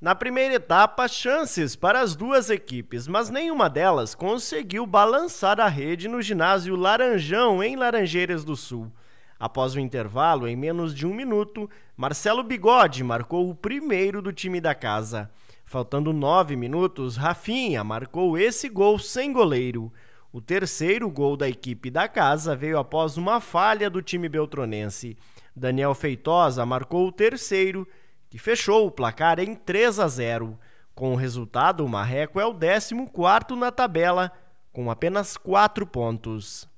Na primeira etapa, chances para as duas equipes, mas nenhuma delas conseguiu balançar a rede no ginásio Laranjão, em Laranjeiras do Sul. Após o intervalo, em menos de um minuto, Marcelo Bigode marcou o primeiro do time da casa. Faltando nove minutos, Rafinha marcou esse gol sem goleiro. O terceiro gol da equipe da casa veio após uma falha do time beltronense. Daniel Feitosa marcou o terceiro que fechou o placar em 3 a 0. Com o resultado, o Marreco é o 14 na tabela, com apenas 4 pontos.